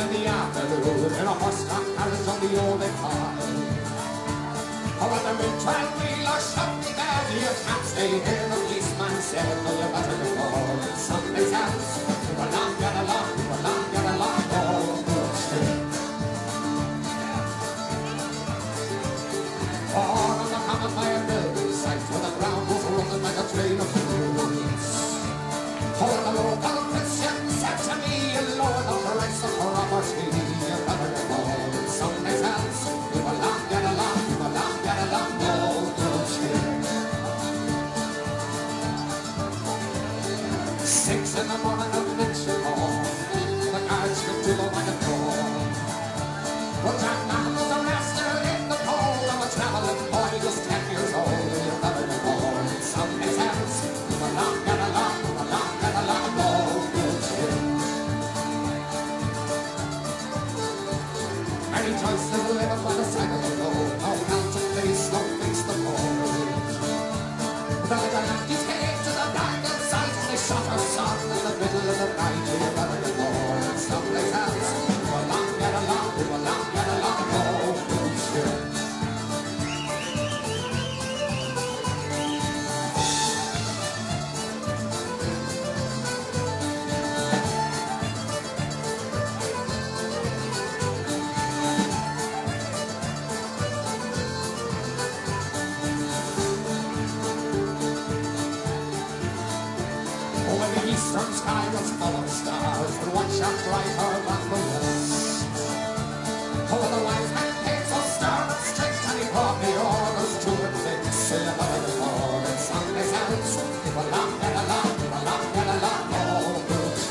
afternoon in a horse-drawn carriage on the old Pile. Oh, when the mid-twelve wheeler shut me bed, you can't stay here, the policeman said, no, you better go Six in the morning of Mitchell Hall, the guards took to the wagon door. Well, Jack Mann eastern sky was full of stars, but one shot brighter than the rest. Oh, the wise man came so stern and and he brought me orders to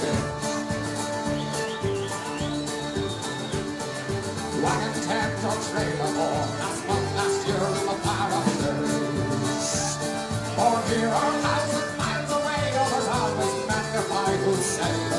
in. Wagon tent or trailer home, last month, last year, in the paradise. For here are magnify who